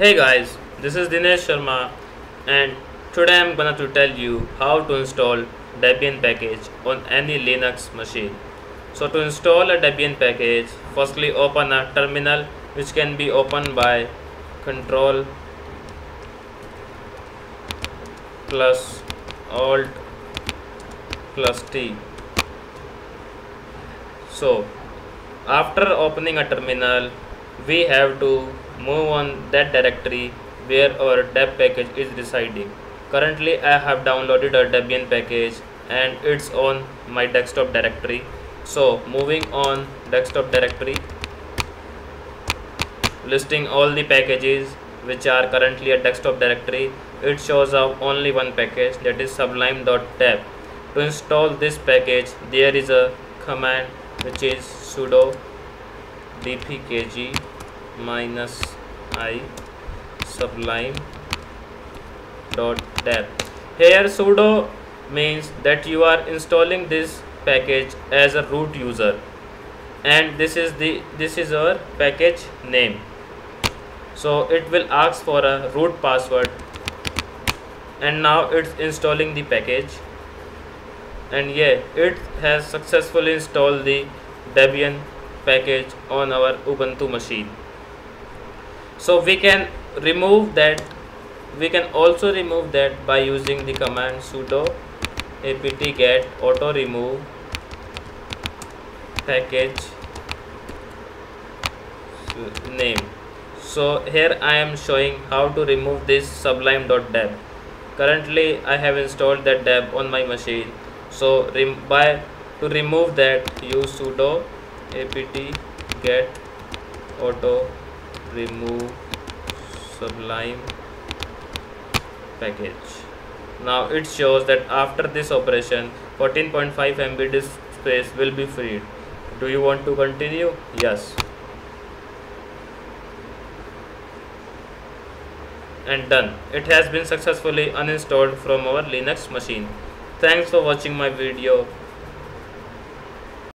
Hey guys, this is Dinesh Sharma and today I'm gonna to tell you how to install Debian package on any Linux machine. So to install a Debian package, firstly open a terminal which can be opened by control plus alt plus T. So after opening a terminal we have to move on that directory where our deb package is residing. Currently i have downloaded a debian package and it's on my desktop directory. So moving on desktop directory listing all the packages which are currently a desktop directory. It shows up only one package that is sublime.deb to install this package there is a command which is sudo dpkg minus i sublime dot deb here sudo means that you are installing this package as a root user. And this is the this is our package name. So it will ask for a root password. And now it's installing the package. And yeah it has successfully installed the Debian package on our Ubuntu machine so we can remove that we can also remove that by using the command sudo apt get auto remove package name. So here I am showing how to remove this sublime.deb currently I have installed that deb on my machine. So by to remove that use sudo apt get auto remove sublime package. Now it shows that after this operation 14.5 MB disk space will be freed. Do you want to continue? Yes. And done. It has been successfully uninstalled from our linux machine. Thanks for watching my video